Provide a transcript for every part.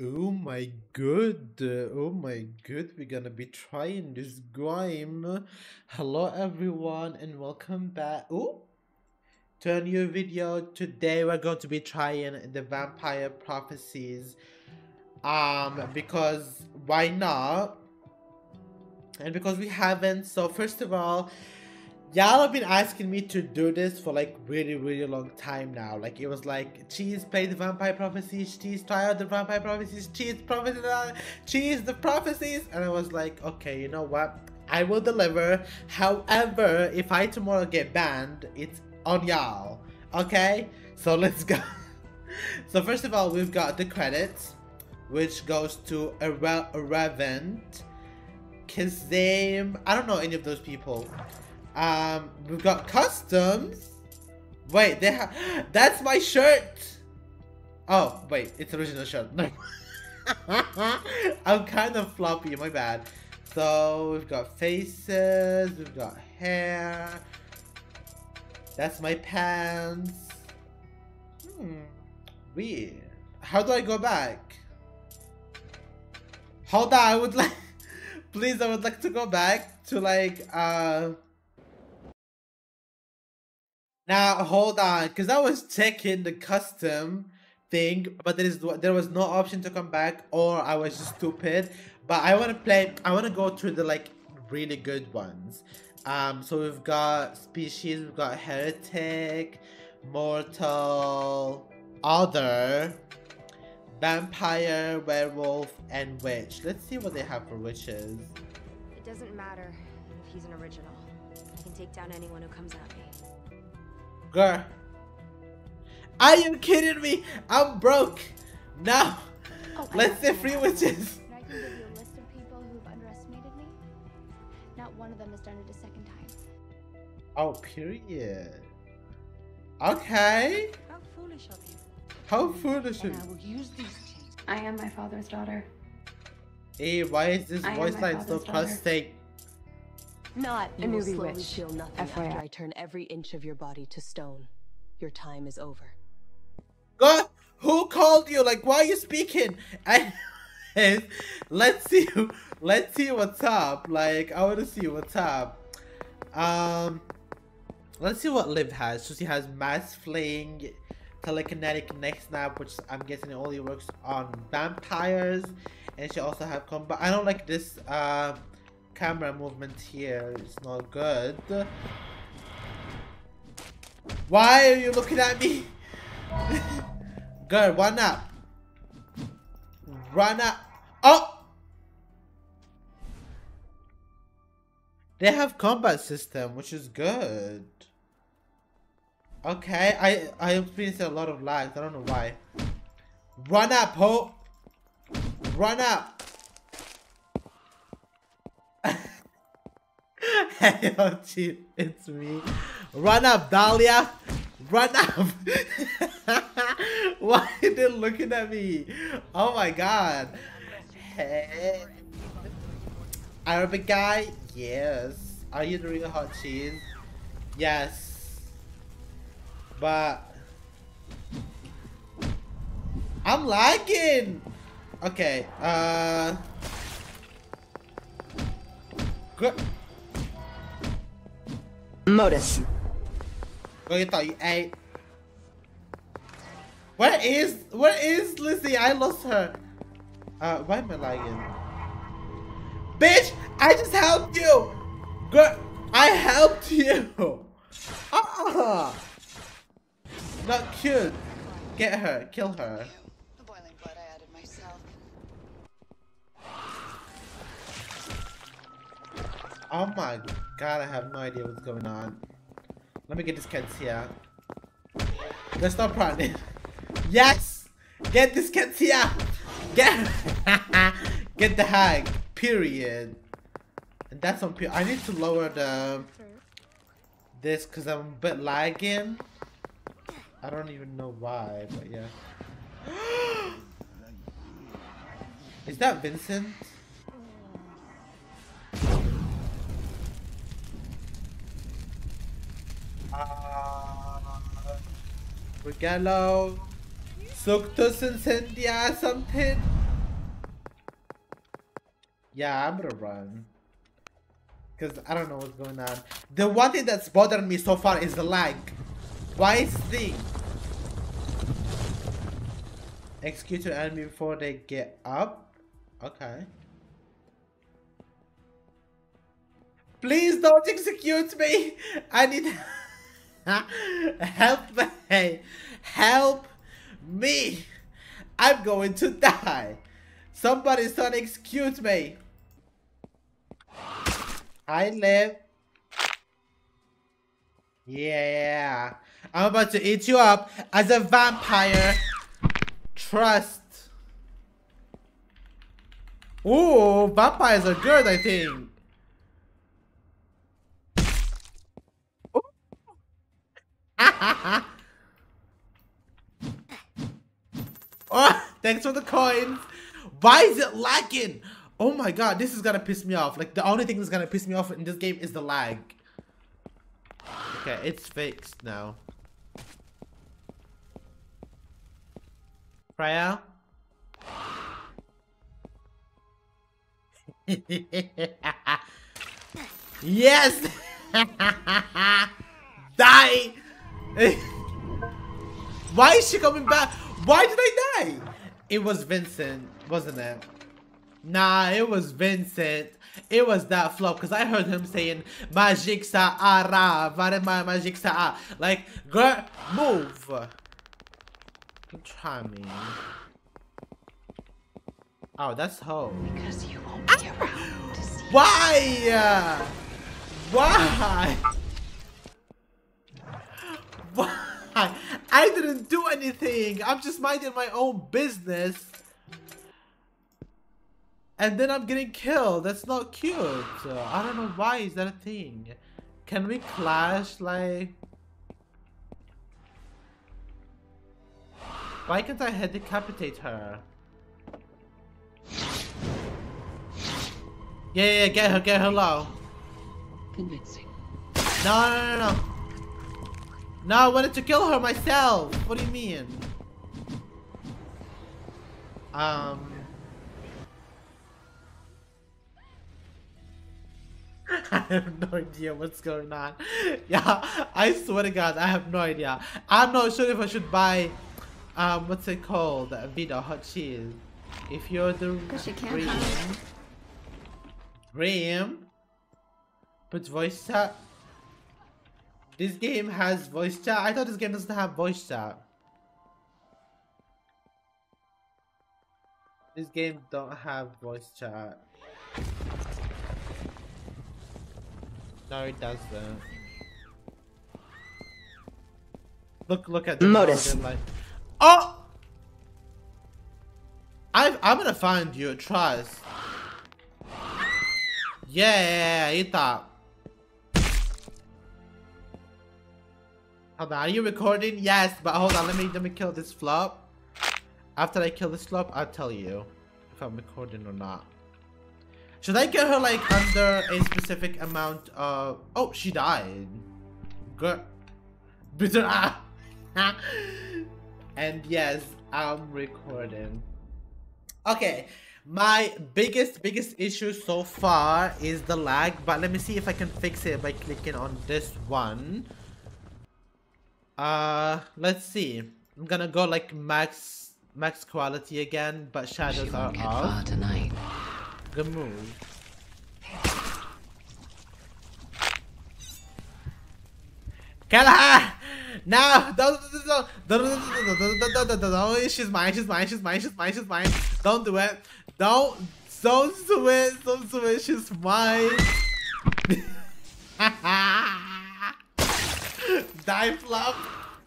Oh my good, oh my good, we're gonna be trying this game. Hello everyone and welcome back oh, to a new video. Today we're going to be trying the Vampire Prophecies. Um, because why not? And because we haven't, so first of all, y'all have been asking me to do this for like really really long time now. Like it was like cheese play the vampire prophecies. Cheese try out the vampire prophecies. Cheese prophecies uh, cheese the prophecies. And i was like okay you know what? I will deliver. However if i tomorrow get banned it's on y'all. Okay? So let's go. So first of all we've got the credits which goes to Irre Irrevent Kazim. I don't know any of those people um, we've got customs. Wait, they have. That's my shirt. Oh, wait, it's original shirt. No. I'm kind of floppy. My bad. So we've got faces. We've got hair. That's my pants. Hmm. Weird. How do I go back? Hold on. I would like. Please, I would like to go back to like uh. Now hold on, because I was checking the custom thing, but there is there was no option to come back, or I was just stupid. But I want to play. I want to go through the like really good ones. Um, so we've got species, we've got heretic, mortal, other, vampire, werewolf, and witch. Let's see what they have for witches. It doesn't matter if he's an original. I can take down anyone who comes at me. Girl. Are you kidding me? I'm broke. Now, Oh, Let's say free witches. I can give you a list of people who've underestimated me. Not one of them has done it a second time. Oh, period. Okay. How foolish of you. How foolish of you. I will use these chains. I am my father's daughter. Hey, why is this I voice line so prostate? Not you a will slowly witch. feel nothing FYI. after I turn every inch of your body to stone. Your time is over. God, who called you? Like, why are you speaking? And let's see, let's see what's up. Like, I want to see what's up. Um, let's see what Liv has. So she has mass flaying, telekinetic neck snap, which I'm guessing only works on vampires, and she also have combat. I don't like this. Um. Uh, camera movement here is not good. Why are you looking at me? Girl, run up. Run up. Oh! They have combat system, which is good. Okay, I I experienced a lot of lags. I don't know why. Run up, ho! Run up! Hey, oh, it's me. Run up, Dahlia. Run up. Why are they looking at me? Oh my god. Hey. Arabic guy? Yes. Are you the real hot cheese? Yes. But... I'm lagging! Okay, uh... Good. Motus. Oh, you thought you ate. Where is where is Lizzie? I lost her. Uh, why am I lying? Bitch, I just helped you. Girl, I helped you. Ah, not cute. Get her, kill her. Oh my god, I have no idea what's going on. Let me get this cat here. Let's stop running. Yes! Get this cat here! Get Get the hag. Period. And that's on I need to lower the this because I'm a bit lagging. I don't even know why, but yeah. Is that Vincent? Uh, Regalo. Suctus incendia something. Yeah, I'm gonna run. Because I don't know what's going on. The one thing that's bothering me so far is the lag. Why is thing? Execute an enemy before they get up? Okay. Please don't execute me! I need... Help me! Help me! I'm going to die! Somebody's trying to execute me! I live. Yeah. I'm about to eat you up as a vampire. Trust. Ooh, vampires are good, I think. oh, thanks for the coins. Why is it lagging? Oh my god, this is gonna piss me off. Like, the only thing that's gonna piss me off in this game is the lag. Okay, it's fixed now. Freya? yes! die! Why is she coming back? Why did I die? It was Vincent, wasn't it? Nah, it was Vincent. It was that flop because I heard him saying Magic sa ara, vare ma magic sa a. Like, girl, move. Don't try me. Oh, that's Ho. Because you won't be ah! around to see. Why? Why? I didn't do anything. I'm just minding my own business. And then I'm getting killed. That's not cute. Uh, I don't know why is that a thing. Can we clash like... Why can't I head decapitate her? Yeah, yeah, yeah, get her, get her low. Convincing. No, no, no, no. No, I wanted to kill her myself. What do you mean? Um... I have no idea what's going on. Yeah, I swear to God, I have no idea. I'm not sure if I should buy, um, what's it called? Vita hot cheese. If you're the dream, dream, but voice chat. This game has voice chat. I thought this game doesn't have voice chat. This game don't have voice chat. No, it doesn't. Look, look at the Motus. Like, oh! I, I'm gonna find you. Trust. Yeah, eat that. Hold on, are you recording? Yes, but hold on, let me let me kill this flop. After I kill this flop, I'll tell you if I'm recording or not. Should I get her like under a specific amount of... Oh, she died. Good. Bitter ah. and yes, I'm recording. Okay, my biggest, biggest issue so far is the lag, but let me see if I can fix it by clicking on this one. Uh, let's see. I'm gonna go like max, max quality again, but shadows are off. tonight. Good move. Kill her! No! Don't, don't, don't, don't, she's mine, she's mine, she's mine, she's mine, she's mine. Don't do it. Don't, don't do it, don't do it, she's mine. Die flop.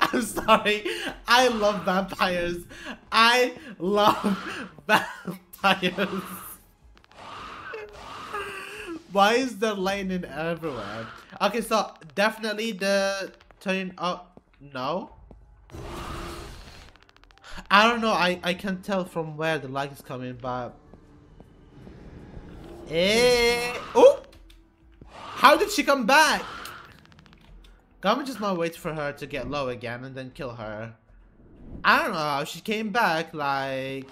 I'm sorry. I love vampires. I love vampires. Why is there lightning everywhere? Okay, so definitely the turning up. No. I don't know. I I can tell from where the light is coming, but. Eh. Oh. How did she come back? Gonna just might wait for her to get low again and then kill her. I don't know, how she came back like...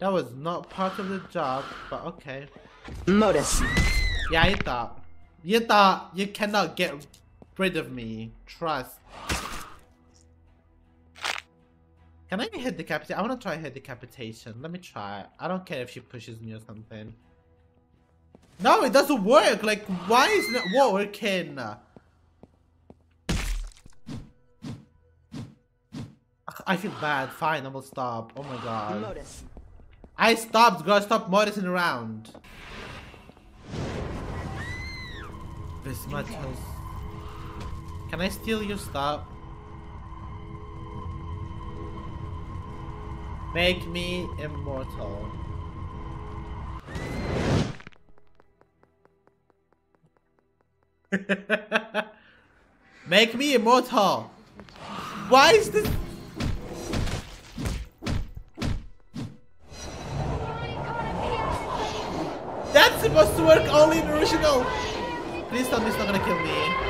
That was not part of the job, but okay. Motus. Yeah, you thought. You thought you cannot get rid of me. Trust. Can I hit decapitation? I want to try hit decapitation. Let me try. I don't care if she pushes me or something. No, it doesn't work. Like, why is it not working? I feel bad. Fine, I will stop. Oh my god. Motus. I stopped, girl. Stop modusing around. This Bismuthos. Can I steal your stuff? Make me immortal. Make me immortal. Why is this? That's supposed to work only in original. Please tell me it's not gonna kill me.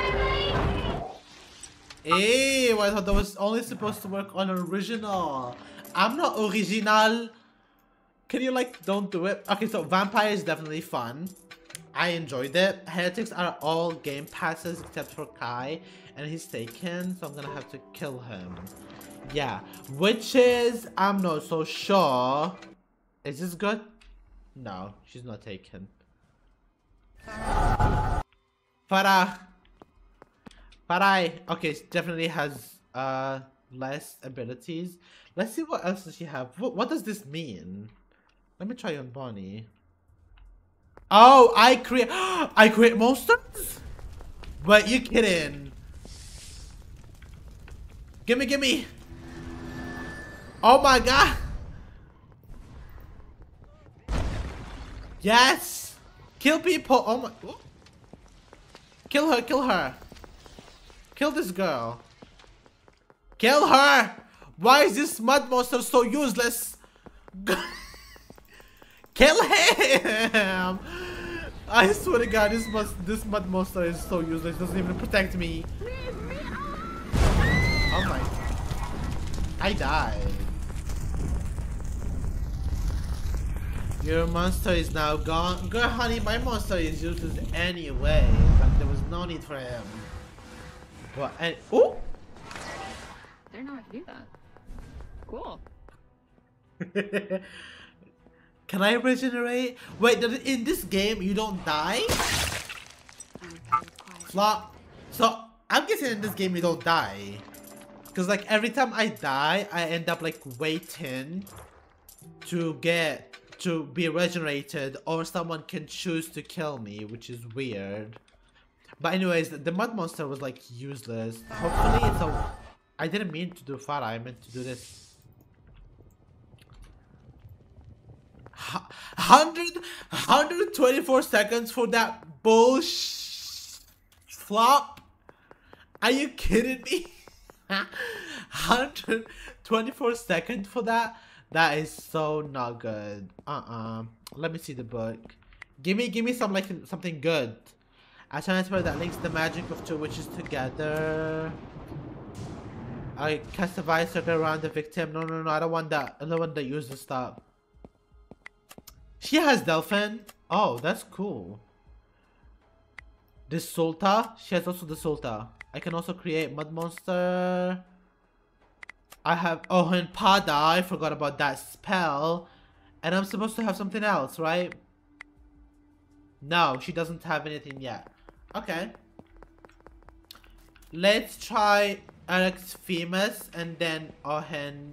Ew, I thought that was only supposed to work on original. I'm not original. Can you like, don't do it? Okay, so Vampire is definitely fun. I enjoyed it. Heretics are all game passes except for Kai. And he's taken, so I'm gonna have to kill him. Yeah, witches, I'm not so sure. Is this good? No, she's not taken. Farah. Farah. Okay, she definitely has uh less abilities. Let's see what else does she have. What, what does this mean? Let me try on Bonnie. Oh, I create I create monsters? But you kidding. Gimme, gimme. Oh my god. Yes! Kill people! Oh my... Kill her, kill her! Kill this girl! Kill her! Why is this mud monster so useless? kill him! I swear to god, this must this mud monster is so useless, it doesn't even protect me. Oh my... I died. Your monster is now gone. Girl, honey, my monster is useless anyway. Like, there was no need for him. What? And oh! How to do that. Cool. Can I regenerate? Wait, in this game you don't die? Flop. So I'm guessing in this game you don't die. Cause like every time I die, I end up like waiting to get to be regenerated or someone can choose to kill me, which is weird. But anyways, the mud monster was like useless. Hopefully it's a... I didn't mean to do Farah, I meant to do this. 100, 124 seconds for that bullsh flop? Are you kidding me? 124 seconds for that? That is so not good. Uh-uh. Let me see the book. Give me, give me some like something good. A transfer that links the magic of two witches together. I cast a vice circle around the victim. No, no, no. I don't want that. I don't want that user stop. She has Delphin. Oh, that's cool. This Sulta. She has also the Sulta. I can also create Mud Monster. I have Oh and Pada. I forgot about that spell. And I'm supposed to have something else, right? No, she doesn't have anything yet. Okay. Let's try Alex Famous and then Ohen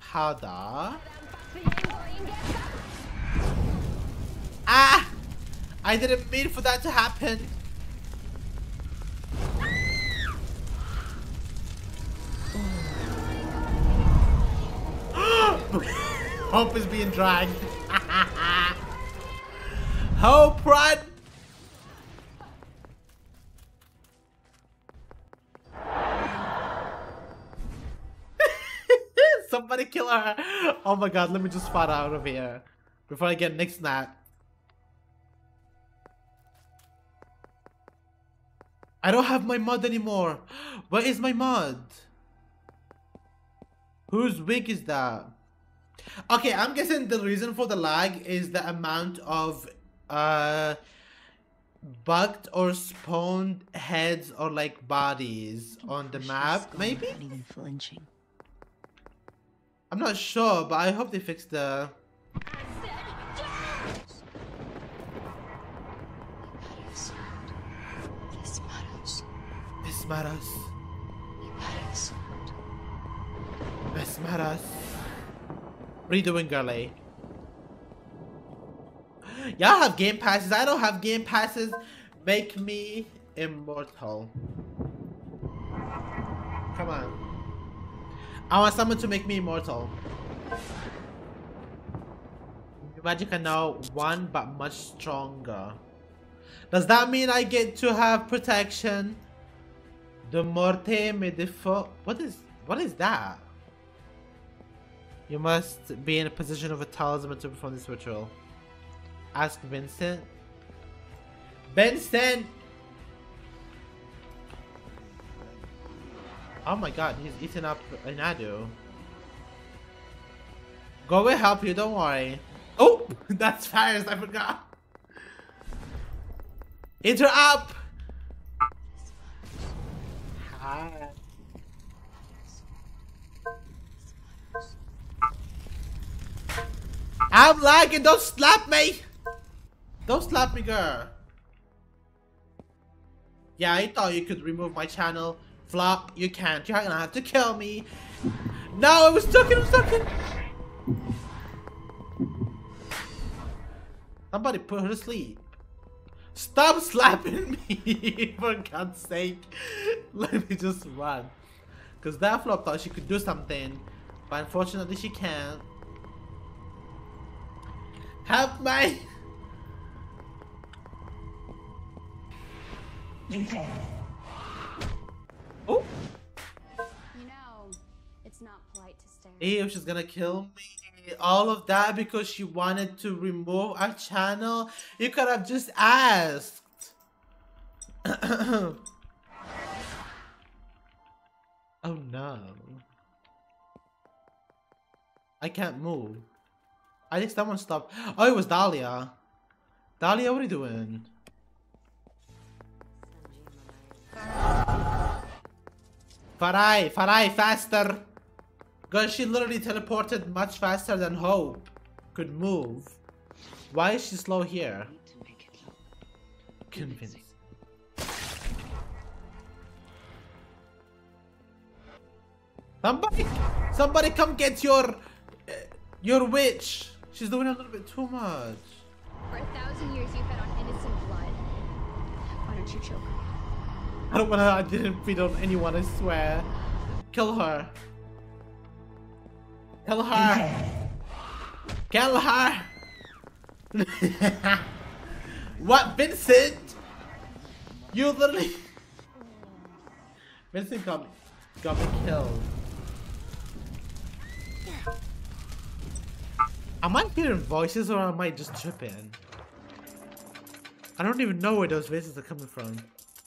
Pada. Ah! I didn't mean for that to happen. Hope is being dragged. Hope, run! Somebody kill her! Oh my god, let me just fight out of here. Before I get Neck Snap. I don't have my mod anymore. Where is my mod? Whose wig is that? Okay, I'm guessing the reason for the lag is the amount of uh bugged or spawned heads or like bodies on the map, maybe? Not even flinching. I'm not sure, but I hope they fix the Vesmaras. Vesmaras. Redoing Gurley. Y'all have game passes. I don't have game passes. Make me immortal. Come on. I want someone to make me immortal. Magic I know one but much stronger. Does that mean I get to have protection? The morte me defo What is what is that? You must be in a position of a talisman to perform this ritual. Ask Vincent. Vincent! Oh my god, he's eating up Inadu. Go will help you, don't worry. Oh! That's fires, I forgot. Enter up! Hi. I'm lagging, don't slap me! Don't slap me, girl. Yeah, I thought you could remove my channel. Flop, you can't. You're gonna have to kill me. No, I was stuck in, I was stuck in. Somebody put her to sleep. Stop slapping me, for God's sake. Let me just run. Because that flop thought she could do something, but unfortunately she can't. Help me! Oh! You know, it's not polite to stare. Ew, she's gonna kill me. All of that because she wanted to remove our channel. You could have just asked. oh no. I can't move. I think someone stopped. Oh, it was Dahlia. Dahlia, what are you doing? Farai, Farai, faster! Girl, she literally teleported much faster than Hope could move. Why is she slow here? To make it look Convinced. Somebody, somebody come get your, uh, your witch. She's doing a little bit too much. For a thousand years, you fed on innocent blood. Why don't you choke her? I don't wanna, I didn't feed on anyone, I swear. Kill her. Kill her. Kill her. what, Vincent? You literally... Vincent got me, got me killed. Am I hearing voices or am I just tripping? I don't even know where those voices are coming from.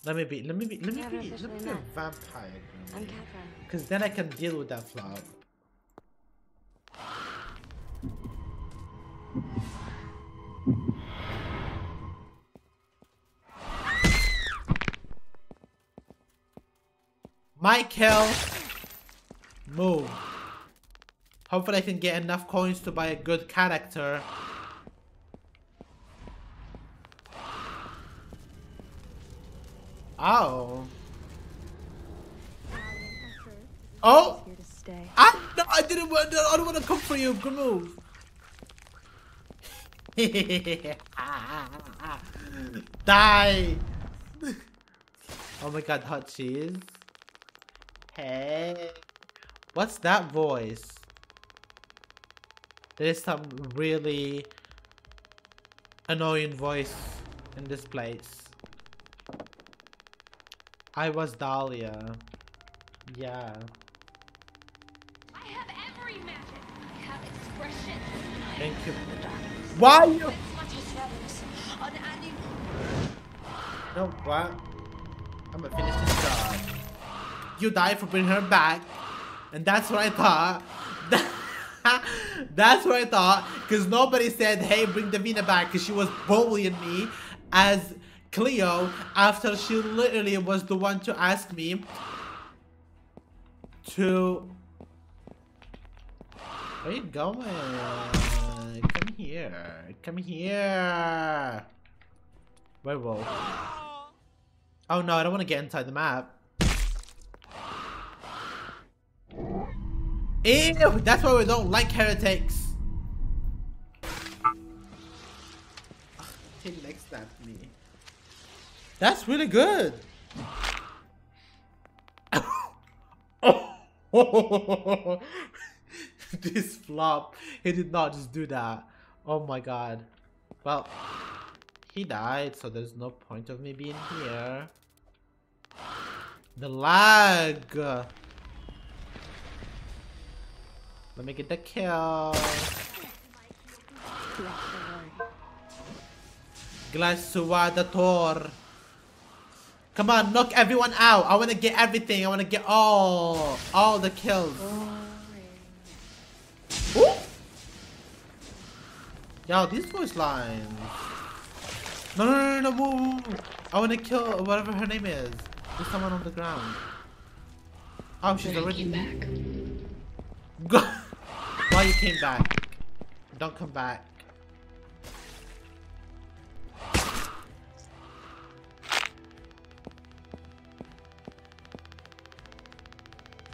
Let me be, let me be, let me be, let me be a vampire. I'm Catherine. Because then I can deal with that flop. Michael! Move. Hopefully I can get enough coins to buy a good character. Oh. Oh! Ah, no, I didn't want. I don't want to come for you. Good move. Die. oh my god, hot cheese. Hey, what's that voice? There's some really annoying voice in this place. I was Dahlia. Yeah. I have every magic. I have expression. Thank you. Why you? As much as feathers No, what? I'm gonna finish this job. You died for bringing her back, and that's what I thought. That's what I thought. Because nobody said, hey, bring Davina back. Because she was bullying me as Cleo after she literally was the one to ask me to... Where you going? Come here. Come here. Werewolf. Oh no, I don't want to get inside the map. Ew, that's why we don't like heretics. He next at me. That's really good. this flop. He did not just do that. Oh my god. Well, he died, so there's no point of me being here. The lag. Let me get the kill. Glass Glasuadator. Come on, knock everyone out. I want to get everything. I want to get all, all the kills. Ooh. Yo, these voice lines. No, no, no, no, no, no. I want to kill whatever her name is. There's someone on the ground. Oh, she's already back. Why you came back? Don't come back.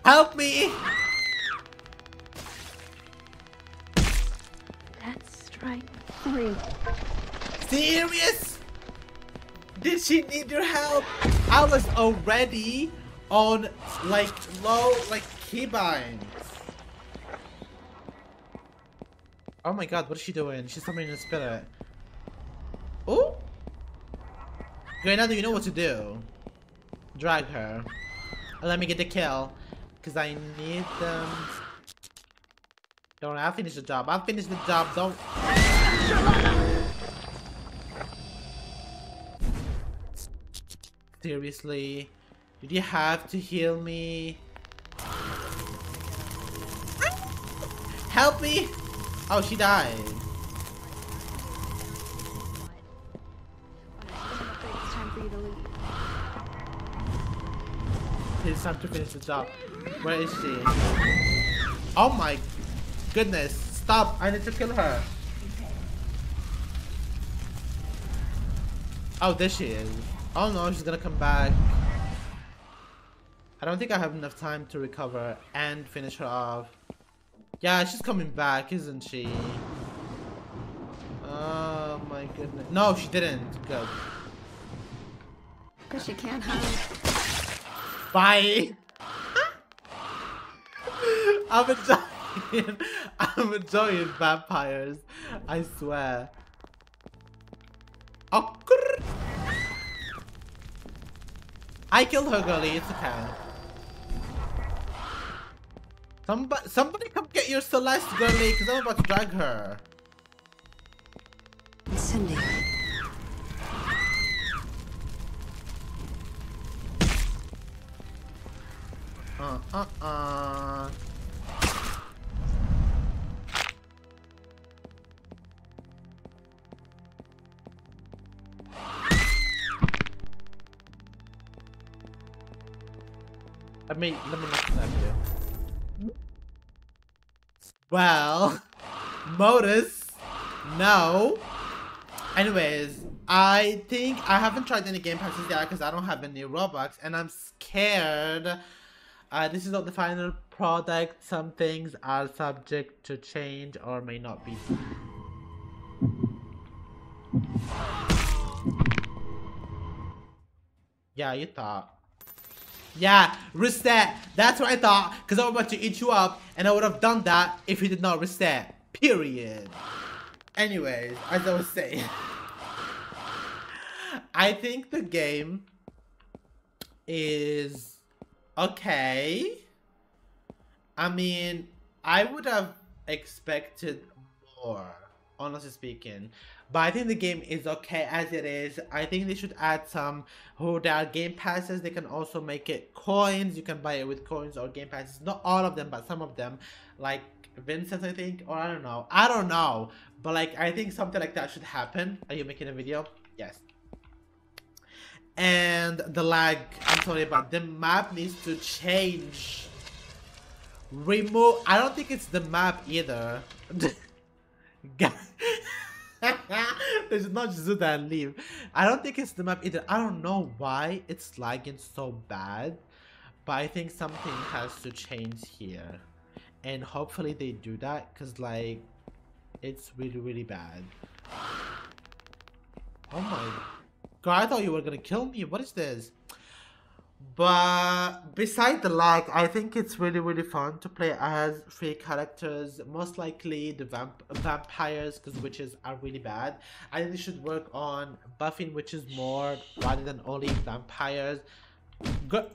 Help me! That's strike three. Serious? Did she need your help? I was already on like low like keybinds. Oh my god, what is she doing? She's summoning a spirit. Oh? That you know what to do. Drag her. Let me get the kill. Because I need them. Don't I'll finish the job. I'll finish the job. Don't. Seriously? Did you have to heal me? Help me! Oh, she died. It's time to. It's time to finish the job. Where is she? Oh my goodness. Stop. I need to kill her. Oh, there she is. Oh no, she's gonna come back. I don't think I have enough time to recover and finish her off. Yeah, she's coming back, isn't she? Oh my goodness. No, she didn't. Good. Because she can't hide. Bye. I'm enjoying. I'm enjoying vampires. I swear. Oh. I killed her, girlie. It's okay. Somebody, somebody come get your Celeste, girlie, because I'm about to drag her. Incendio. Uh, uh, uh. Let me, let me not snap you. Well, Motus, no. Anyways, I think I haven't tried any game passes yet because I don't have any Robux and I'm scared. Uh, this is not the final product. Some things are subject to change or may not be. Yeah, you thought. Yeah, reset. That's what I thought. Because I was about to eat you up. And I would have done that if you did not reset. Period. Anyways, as I was saying. I think the game is okay. I mean, I would have expected more. honestly speaking. But I think the game is okay as it is. I think they should add some who are game passes. They can also make it coins. You can buy it with coins or game passes. Not all of them, but some of them. Like Vincent, I think, or I don't know. I don't know. But like I think something like that should happen. Are you making a video? Yes. And the lag, I'm sorry, but the map needs to change. Remove, I don't think it's the map either. they not just do that leave. I don't think it's the map either. I don't know why it's lagging so bad. But I think something has to change here. And hopefully they do that. Because like, it's really, really bad. Oh my god, I thought you were gonna kill me. What is this? But beside the lag, I think it's really really fun to play as three characters. Most likely the vamp vampires, because witches are really bad. I think they should work on buffing witches more rather than only vampires. Go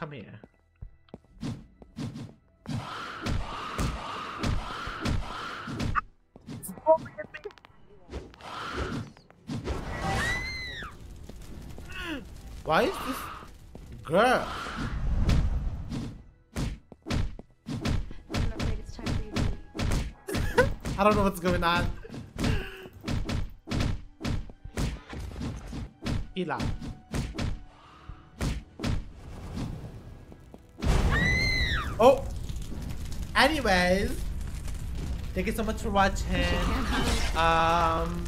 Come here. Why is this girl? I'm afraid it's time for you to leave. I don't know what's going on. Hila. Oh. Anyways, thank you so much for watching. Um,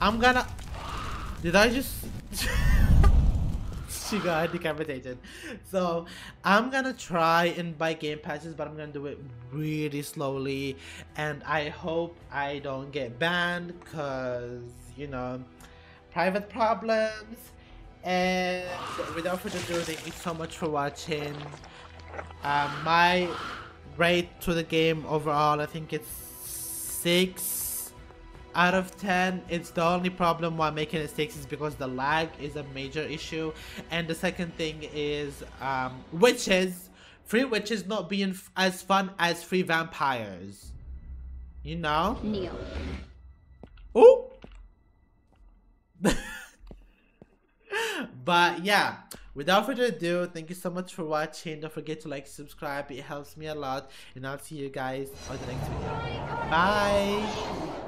I'm gonna. Did I just? she got decapitated. So I'm gonna try and buy game passes, but I'm gonna do it really slowly. And I hope I don't get banned, cause you know, private problems. And without further ado, thank you so much for watching. Um, my rate to the game overall, I think it's six out of 10 it's the only problem why making it 6 is because the lag is a major issue. And the second thing is um witches free witches not being f- as fun as free vampires. You know? Kneel. oh but yeah. Without further ado thank you so much for watching. Don't forget to like subscribe. It helps me a lot. And i'll see you guys on the next video. Bye